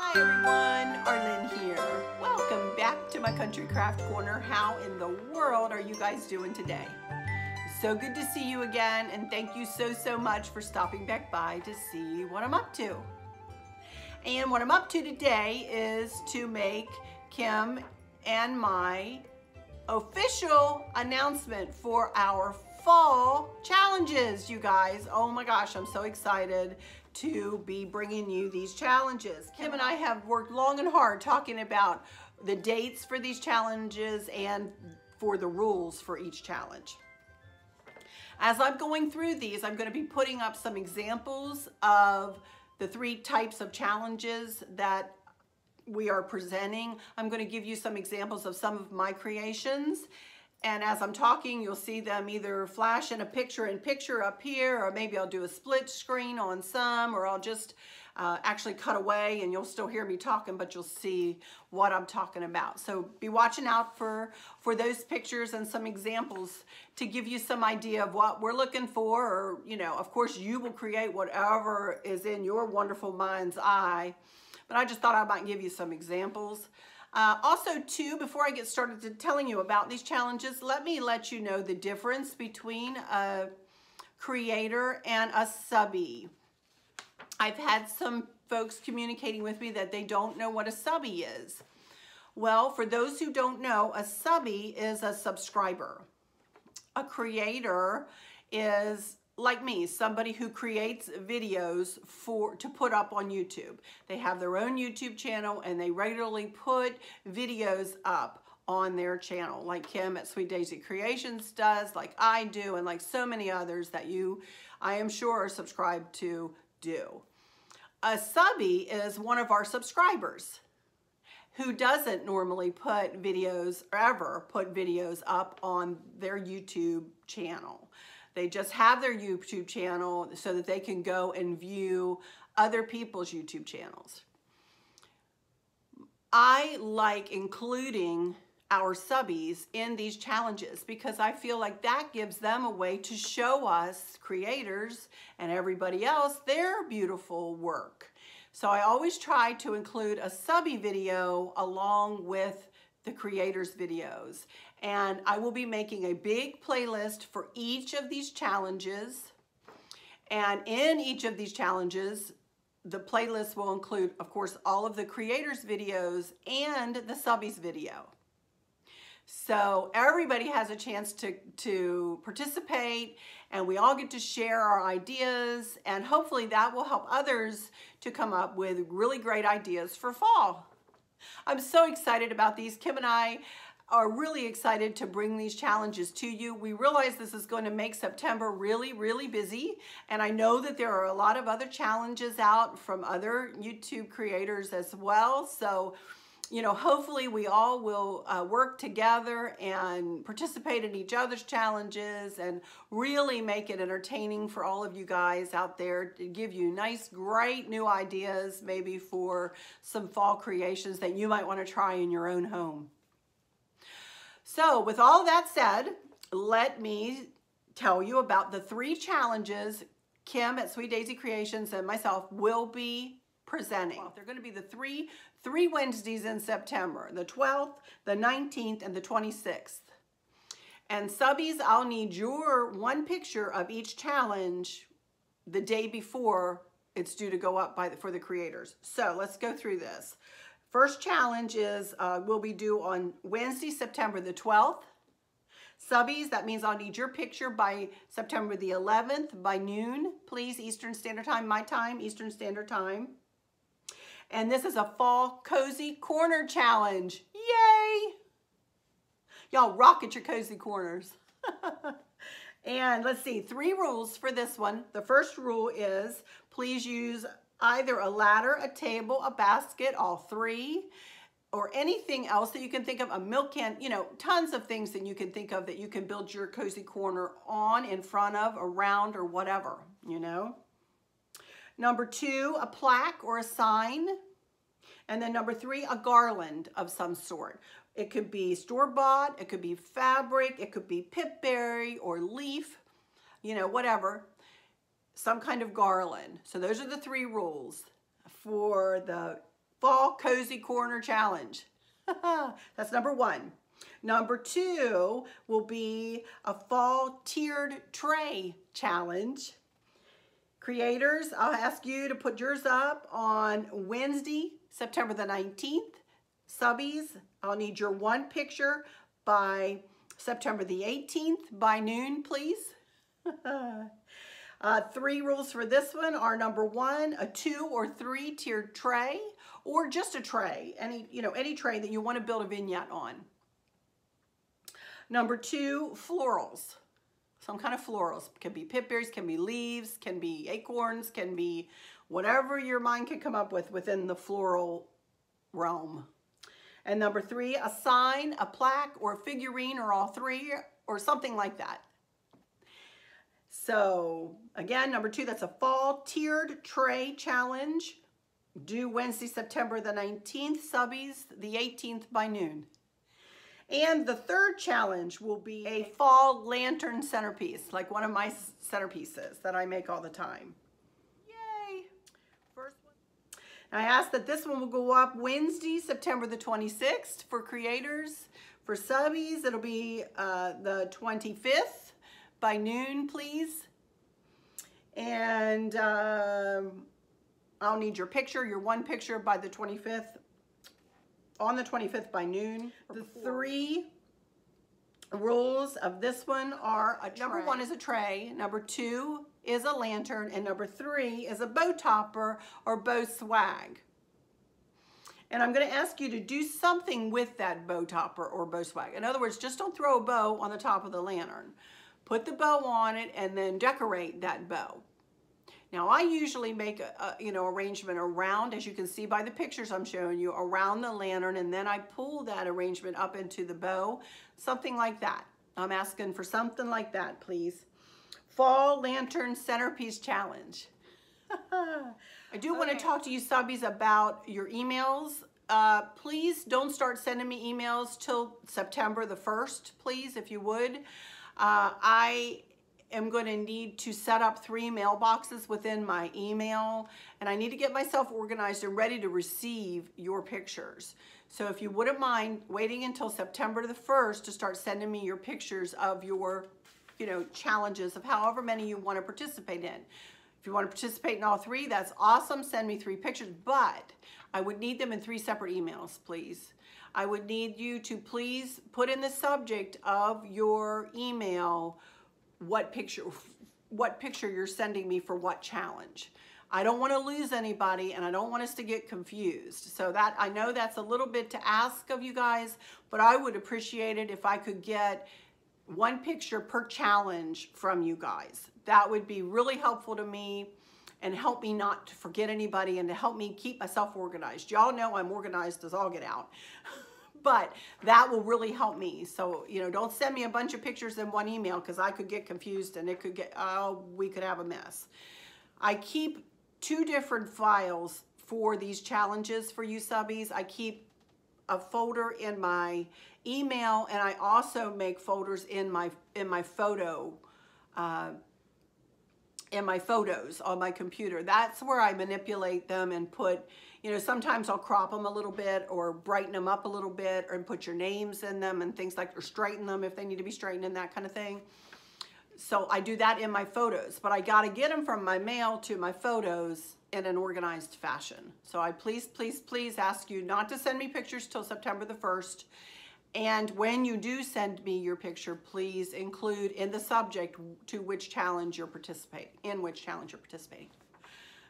Hi everyone, Arlynn here. Welcome back to my Country Craft Corner. How in the world are you guys doing today? So good to see you again and thank you so, so much for stopping back by to see what I'm up to. And what I'm up to today is to make Kim and my official announcement for our fall challenges, you guys. Oh my gosh, I'm so excited to be bringing you these challenges. Kim and I have worked long and hard talking about the dates for these challenges and for the rules for each challenge. As I'm going through these, I'm going to be putting up some examples of the three types of challenges that we are presenting. I'm going to give you some examples of some of my creations. And as I'm talking, you'll see them either flash in a picture in picture up here, or maybe I'll do a split screen on some, or I'll just uh, actually cut away and you'll still hear me talking, but you'll see what I'm talking about. So be watching out for, for those pictures and some examples to give you some idea of what we're looking for, or, you know, of course you will create whatever is in your wonderful mind's eye but I just thought I might give you some examples. Uh, also, too, before I get started to telling you about these challenges, let me let you know the difference between a creator and a subby. I've had some folks communicating with me that they don't know what a subby is. Well, for those who don't know, a subby is a subscriber. A creator is like me, somebody who creates videos for to put up on YouTube. They have their own YouTube channel and they regularly put videos up on their channel like Kim at Sweet Daisy Creations does, like I do, and like so many others that you, I am sure, are subscribed to do. A subby is one of our subscribers who doesn't normally put videos, or ever put videos up on their YouTube channel. They just have their YouTube channel so that they can go and view other people's YouTube channels. I like including our subbies in these challenges because I feel like that gives them a way to show us creators and everybody else their beautiful work. So I always try to include a subby video along with the creators videos and I will be making a big playlist for each of these challenges. And in each of these challenges, the playlist will include, of course, all of the creators' videos and the subbies video. So everybody has a chance to, to participate and we all get to share our ideas and hopefully that will help others to come up with really great ideas for fall. I'm so excited about these. Kim and I are really excited to bring these challenges to you. We realize this is going to make September really, really busy. And I know that there are a lot of other challenges out from other YouTube creators as well. So, you know, hopefully we all will uh, work together and participate in each other's challenges and really make it entertaining for all of you guys out there to give you nice, great new ideas maybe for some fall creations that you might want to try in your own home. So with all that said, let me tell you about the three challenges Kim at Sweet Daisy Creations and myself will be presenting. They're going to be the three, three Wednesdays in September, the 12th, the 19th, and the 26th. And subbies, I'll need your one picture of each challenge the day before it's due to go up by the, for the creators. So let's go through this. First challenge is uh, will be due on Wednesday, September the 12th. Subbies, that means I'll need your picture by September the 11th by noon, please, Eastern Standard Time, my time, Eastern Standard Time. And this is a fall cozy corner challenge. Yay! Y'all rock at your cozy corners. and let's see, three rules for this one. The first rule is please use either a ladder, a table, a basket, all three, or anything else that you can think of, a milk can, you know, tons of things that you can think of that you can build your cozy corner on, in front of, around, or whatever, you know. Number two, a plaque or a sign. And then number three, a garland of some sort. It could be store-bought, it could be fabric, it could be pipberry or leaf, you know, whatever some kind of garland. So those are the three rules for the Fall Cozy Corner Challenge. That's number one. Number two will be a fall tiered tray challenge. Creators, I'll ask you to put yours up on Wednesday, September the 19th. Subbies, I'll need your one picture by September the 18th by noon, please. uh, three rules for this one are number one, a two or three tiered tray, or just a tray, any, you know, any tray that you want to build a vignette on. Number two, florals. Some kind of florals. Can be pip berries, can be leaves, can be acorns, can be whatever your mind can come up with within the floral realm. And number three, a sign, a plaque, or a figurine, or all three, or something like that. So again, number two, that's a fall tiered tray challenge. Due Wednesday, September the 19th, subbies the 18th by noon. And the third challenge will be a fall lantern centerpiece, like one of my centerpieces that I make all the time. Yay! First one. I ask that this one will go up Wednesday, September the 26th for creators. For subbies, it'll be uh, the 25th by noon, please. And um, I'll need your picture, your one picture by the 25th on the 25th by noon. The three rules of this one are a number one is a tray, number two is a lantern, and number three is a bow topper or bow swag. And I'm going to ask you to do something with that bow topper or bow swag. In other words, just don't throw a bow on the top of the lantern. Put the bow on it and then decorate that bow. Now I usually make a, a, you know arrangement around, as you can see by the pictures I'm showing you, around the lantern and then I pull that arrangement up into the bow, something like that. I'm asking for something like that, please. Fall Lantern Centerpiece Challenge. I do okay. want to talk to you subbies about your emails. Uh, please don't start sending me emails till September the 1st, please, if you would. Uh, I am going to need to set up three mailboxes within my email and I need to get myself organized and ready to receive your pictures. So if you wouldn't mind waiting until September the 1st to start sending me your pictures of your, you know, challenges of however many you want to participate in. If you want to participate in all three, that's awesome. Send me three pictures, but I would need them in three separate emails, please. I would need you to please put in the subject of your email what picture what picture you're sending me for what challenge. I don't want to lose anybody and I don't want us to get confused. So that I know that's a little bit to ask of you guys, but I would appreciate it if I could get one picture per challenge from you guys. That would be really helpful to me and help me not to forget anybody and to help me keep myself organized. Y'all know I'm organized as all get out. but that will really help me. So, you know, don't send me a bunch of pictures in one email because I could get confused and it could get, oh, we could have a mess. I keep two different files for these challenges for you subbies. I keep a folder in my email and I also make folders in my in my photo uh, in my photos on my computer. That's where I manipulate them and put you know, sometimes I'll crop them a little bit or brighten them up a little bit or put your names in them and things like, or straighten them if they need to be straightened and that kind of thing. So I do that in my photos, but I got to get them from my mail to my photos in an organized fashion. So I please, please, please ask you not to send me pictures till September the 1st. And when you do send me your picture, please include in the subject to which challenge you're participating, in which challenge you're participating.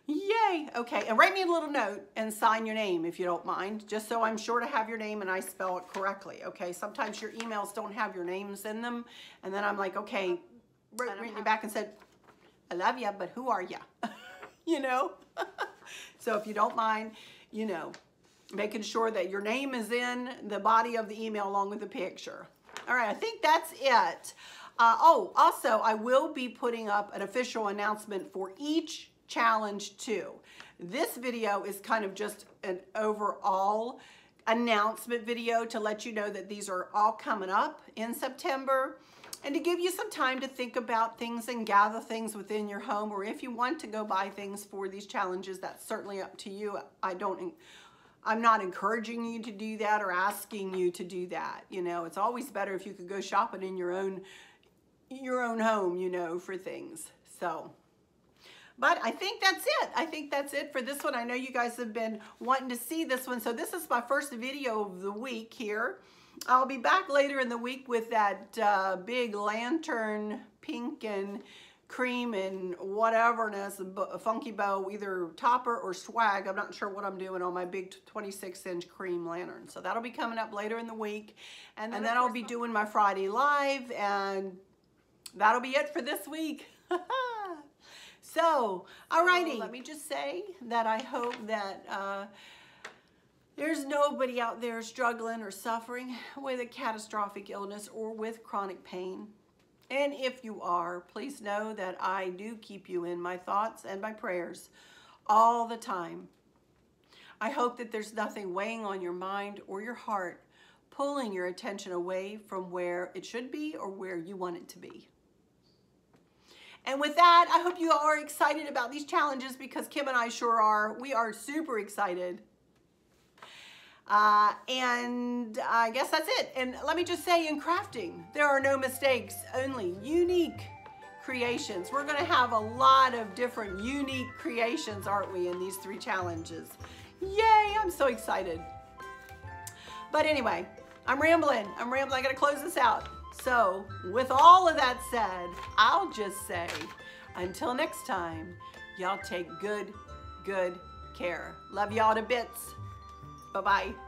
Yay! Okay, and write me a little note and sign your name if you don't mind, just so I'm sure to have your name and I spell it correctly, okay? Sometimes your emails don't have your names in them, and then I'm like, okay, write me back and said, I love you, but who are you? you know? so if you don't mind, you know, making sure that your name is in the body of the email along with the picture. All right, I think that's it. Uh, oh, also, I will be putting up an official announcement for each challenge too. This video is kind of just an overall announcement video to let you know that these are all coming up in September and to give you some time to think about things and gather things within your home or if you want to go buy things for these challenges, that's certainly up to you. I don't I'm not encouraging you to do that or asking you to do that. You know, it's always better if you could go shopping in your own your own home, you know, for things. So, but I think that's it. I think that's it for this one. I know you guys have been wanting to see this one. So this is my first video of the week here. I'll be back later in the week with that uh, big lantern pink and cream and whateverness, a funky bow, either topper or swag. I'm not sure what I'm doing on my big 26 inch cream lantern. So that'll be coming up later in the week. And then, and then I'll be doing my Friday live and that'll be it for this week. so, alrighty, so let me just say that I hope that uh, there's nobody out there struggling or suffering with a catastrophic illness or with chronic pain. And if you are, please know that I do keep you in my thoughts and my prayers all the time. I hope that there's nothing weighing on your mind or your heart, pulling your attention away from where it should be or where you want it to be. And with that, I hope you are excited about these challenges because Kim and I sure are. We are super excited. Uh, and I guess that's it. And let me just say in crafting, there are no mistakes, only unique creations. We're gonna have a lot of different unique creations, aren't we, in these three challenges. Yay, I'm so excited. But anyway, I'm rambling. I'm rambling, I gotta close this out. So with all of that said, I'll just say, until next time, y'all take good, good care. Love y'all to bits. Bye-bye.